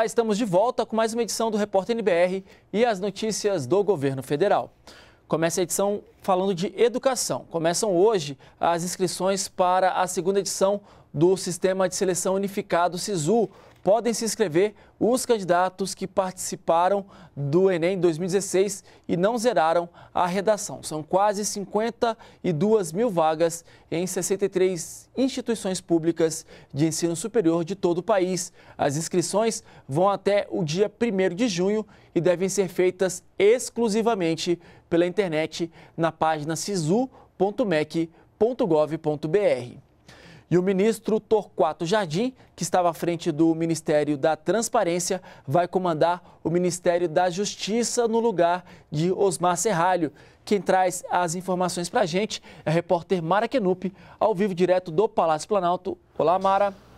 Olá, estamos de volta com mais uma edição do Repórter NBR e as notícias do governo federal. Começa a edição falando de educação. Começam hoje as inscrições para a segunda edição do Sistema de Seleção Unificado SISU, podem se inscrever os candidatos que participaram do Enem 2016 e não zeraram a redação. São quase 52 mil vagas em 63 instituições públicas de ensino superior de todo o país. As inscrições vão até o dia 1 de junho e devem ser feitas exclusivamente pela internet na página sisu.mec.gov.br. E o ministro Torquato Jardim, que estava à frente do Ministério da Transparência, vai comandar o Ministério da Justiça no lugar de Osmar Serralho. Quem traz as informações para a gente é a repórter Mara Kenup, ao vivo direto do Palácio Planalto. Olá, Mara.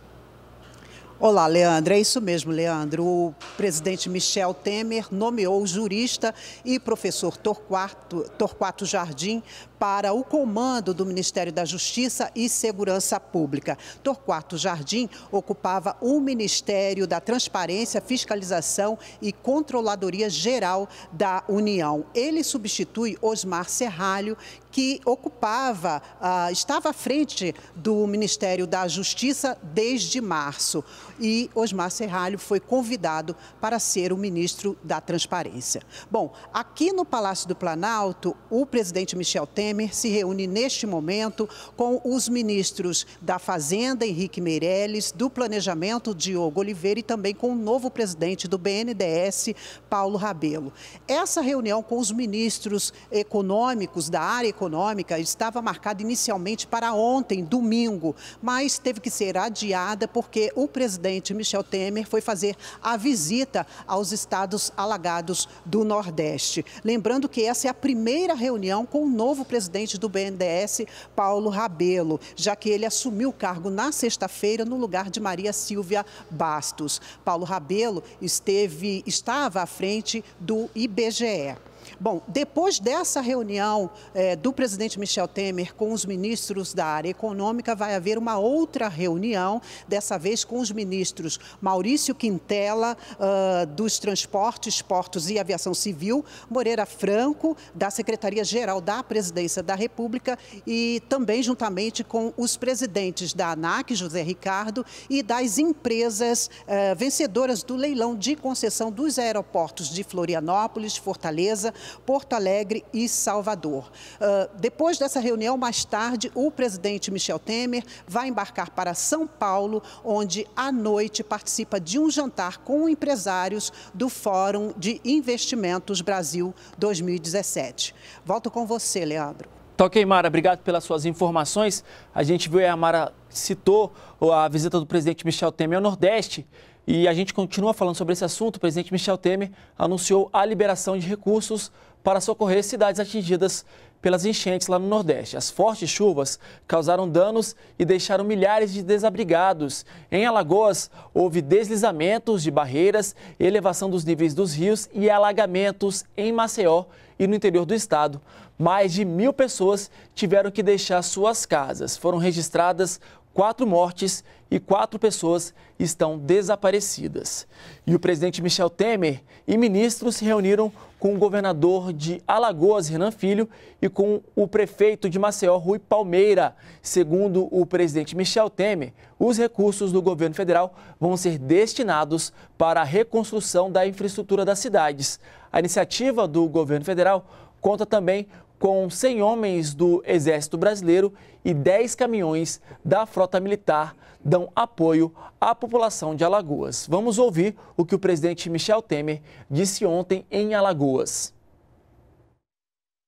Olá, Leandro. É isso mesmo, Leandro. O presidente Michel Temer nomeou o jurista e professor Torquato, Torquato Jardim para o comando do Ministério da Justiça e Segurança Pública. Torquato Jardim ocupava o Ministério da Transparência, Fiscalização e Controladoria Geral da União. Ele substitui Osmar Serralho, que ocupava, uh, estava à frente do Ministério da Justiça desde março. E Osmar Serralho foi convidado para ser o ministro da Transparência. Bom, aqui no Palácio do Planalto, o presidente Michel Temer se reúne neste momento com os ministros da Fazenda, Henrique Meirelles, do Planejamento, Diogo Oliveira, e também com o novo presidente do BNDES, Paulo Rabelo. Essa reunião com os ministros econômicos da área econômica estava marcada inicialmente para ontem, domingo, mas teve que ser adiada porque o presidente Michel Temer foi fazer a visita aos estados alagados do Nordeste. Lembrando que essa é a primeira reunião com o novo presidente presidente do BNDES, Paulo Rabelo, já que ele assumiu o cargo na sexta-feira no lugar de Maria Silvia Bastos. Paulo Rabelo esteve, estava à frente do IBGE. Bom, depois dessa reunião é, do presidente Michel Temer com os ministros da área econômica, vai haver uma outra reunião, dessa vez com os ministros Maurício Quintela, uh, dos Transportes, Portos e Aviação Civil, Moreira Franco, da Secretaria-Geral da Presidência da República e também juntamente com os presidentes da ANAC, José Ricardo, e das empresas uh, vencedoras do leilão de concessão dos aeroportos de Florianópolis, Fortaleza, Porto Alegre e Salvador. Uh, depois dessa reunião, mais tarde, o presidente Michel Temer vai embarcar para São Paulo, onde à noite participa de um jantar com empresários do Fórum de Investimentos Brasil 2017. Volto com você, Leandro. Tá ok, Mara, obrigado pelas suas informações. A gente viu, a Mara citou a visita do presidente Michel Temer ao Nordeste. E a gente continua falando sobre esse assunto. O presidente Michel Temer anunciou a liberação de recursos para socorrer cidades atingidas pelas enchentes lá no Nordeste. As fortes chuvas causaram danos e deixaram milhares de desabrigados. Em Alagoas, houve deslizamentos de barreiras, elevação dos níveis dos rios e alagamentos em Maceió e no interior do estado. Mais de mil pessoas tiveram que deixar suas casas. Foram registradas quatro mortes e quatro pessoas estão desaparecidas. E o presidente Michel Temer e ministros se reuniram com o governador de Alagoas, Renan Filho, e com o prefeito de Maceió, Rui Palmeira. Segundo o presidente Michel Temer, os recursos do governo federal vão ser destinados para a reconstrução da infraestrutura das cidades. A iniciativa do governo federal conta também com 100 homens do Exército Brasileiro e 10 caminhões da Frota Militar dão apoio à população de Alagoas. Vamos ouvir o que o presidente Michel Temer disse ontem em Alagoas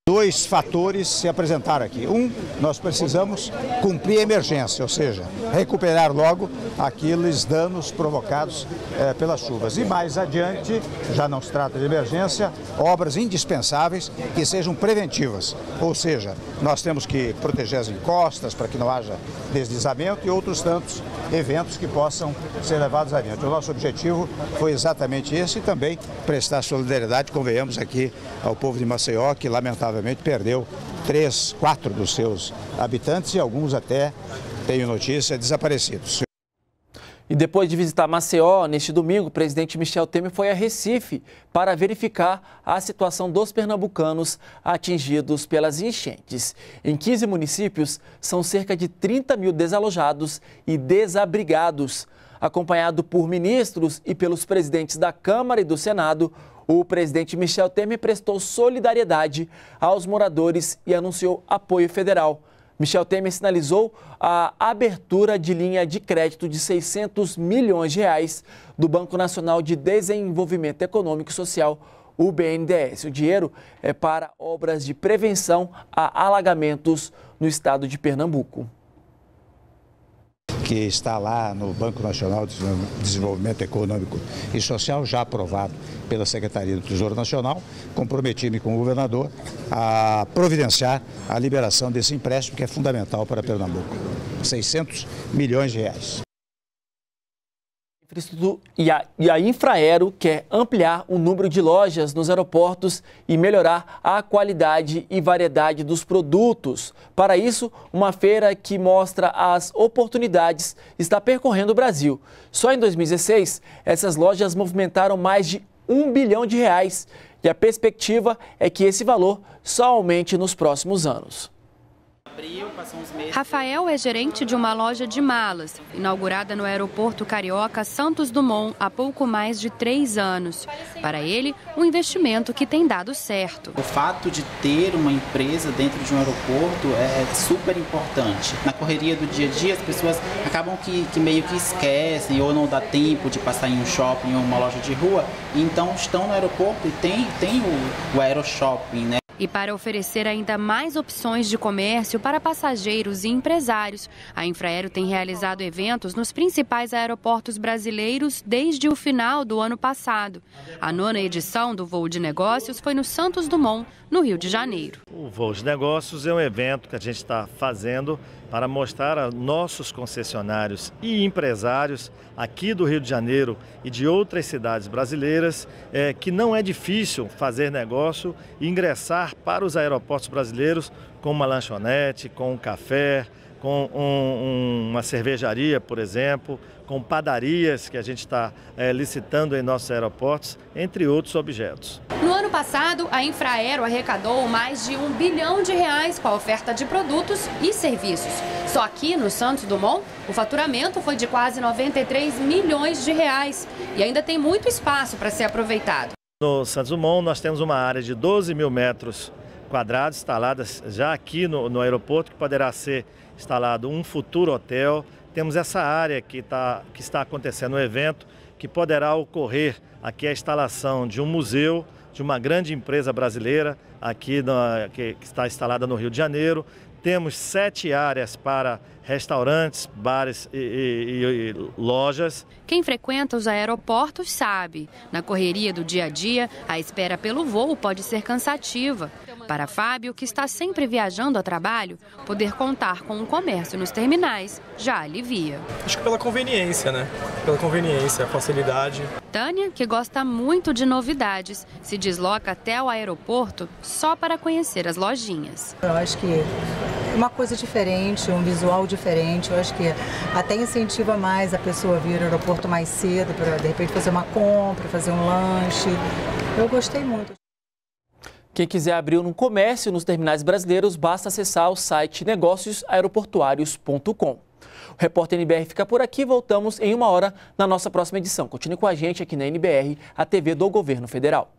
dois fatores se apresentaram aqui. Um, nós precisamos cumprir a emergência, ou seja, recuperar logo aqueles danos provocados eh, pelas chuvas. E mais adiante, já não se trata de emergência, obras indispensáveis que sejam preventivas. Ou seja, nós temos que proteger as encostas para que não haja deslizamento e outros tantos eventos que possam ser levados adiante. O nosso objetivo foi exatamente esse e também prestar solidariedade, convenhamos aqui, ao povo de Maceió, que lamentavelmente lamentavelmente perdeu três, quatro dos seus habitantes e alguns até, tenho notícia, desaparecidos. E depois de visitar Maceió, neste domingo, o presidente Michel Temer foi a Recife para verificar a situação dos pernambucanos atingidos pelas enchentes. Em 15 municípios, são cerca de 30 mil desalojados e desabrigados. Acompanhado por ministros e pelos presidentes da Câmara e do Senado, o presidente Michel Temer prestou solidariedade aos moradores e anunciou apoio federal. Michel Temer sinalizou a abertura de linha de crédito de 600 milhões de reais do Banco Nacional de Desenvolvimento Econômico e Social, o BNDES. O dinheiro é para obras de prevenção a alagamentos no estado de Pernambuco que está lá no Banco Nacional de Desenvolvimento Econômico e Social, já aprovado pela Secretaria do Tesouro Nacional. Comprometi-me com o governador a providenciar a liberação desse empréstimo que é fundamental para Pernambuco. 600 milhões de reais. E a, e a Infraero quer ampliar o número de lojas nos aeroportos e melhorar a qualidade e variedade dos produtos. Para isso, uma feira que mostra as oportunidades está percorrendo o Brasil. Só em 2016, essas lojas movimentaram mais de um bilhão de reais e a perspectiva é que esse valor só aumente nos próximos anos abril, passou uns meses. Rafael é gerente de uma loja de malas, inaugurada no aeroporto carioca Santos Dumont há pouco mais de três anos. Para ele, um investimento que tem dado certo. O fato de ter uma empresa dentro de um aeroporto é super importante. Na correria do dia a dia, as pessoas acabam que, que meio que esquecem ou não dá tempo de passar em um shopping ou uma loja de rua, então estão no aeroporto e tem, tem o, o aeroshopping, né? E para oferecer ainda mais opções de comércio para passageiros e empresários, a Infraero tem realizado eventos nos principais aeroportos brasileiros desde o final do ano passado. A nona edição do Voo de Negócios foi no Santos Dumont, no Rio de Janeiro. O Voo de Negócios é um evento que a gente está fazendo para mostrar a nossos concessionários e empresários aqui do Rio de Janeiro e de outras cidades brasileiras é, que não é difícil fazer negócio e ingressar para os aeroportos brasileiros com uma lanchonete, com um café, com um, uma cervejaria, por exemplo, com padarias que a gente está é, licitando em nossos aeroportos, entre outros objetos. No ano passado, a Infraero arrecadou mais de um bilhão de reais com a oferta de produtos e serviços. Só aqui no Santos Dumont, o faturamento foi de quase 93 milhões de reais e ainda tem muito espaço para ser aproveitado. No Santos Dumont, nós temos uma área de 12 mil metros quadrados instaladas já aqui no, no aeroporto, que poderá ser instalado um futuro hotel. Temos essa área que, tá, que está acontecendo o um evento, que poderá ocorrer aqui a instalação de um museu de uma grande empresa brasileira aqui na, que, que está instalada no Rio de Janeiro. Temos sete áreas para restaurantes, bares e, e, e, lojas. Quem frequenta os aeroportos sabe, na correria do dia a dia, a espera pelo voo pode ser cansativa. Para Fábio, que está sempre viajando a trabalho, poder contar com o comércio nos terminais já alivia. Acho que pela conveniência, né? Pela conveniência, facilidade. Tânia, que gosta muito de novidades, se desloca até o aeroporto só para conhecer as lojinhas. Eu acho que uma coisa diferente, um visual diferente. Eu acho que até incentiva mais a pessoa a vir ao aeroporto mais cedo para de repente fazer uma compra, fazer um lanche. Eu gostei muito. Quem quiser abrir um comércio nos terminais brasileiros, basta acessar o site negóciosaeroportuários.com. O repórter NBR fica por aqui. Voltamos em uma hora na nossa próxima edição. Continue com a gente aqui na NBR, a TV do Governo Federal.